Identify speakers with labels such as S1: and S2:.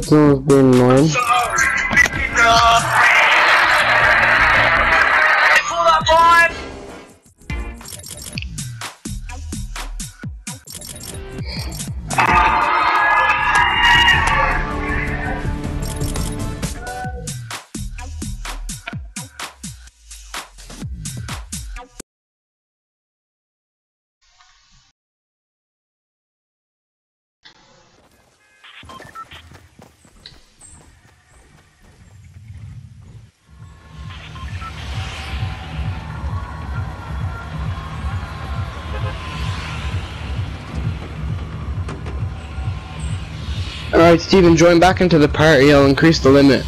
S1: Someone's being annoying.
S2: Pull
S1: Alright, Steven, join back into the party. I'll increase the limit.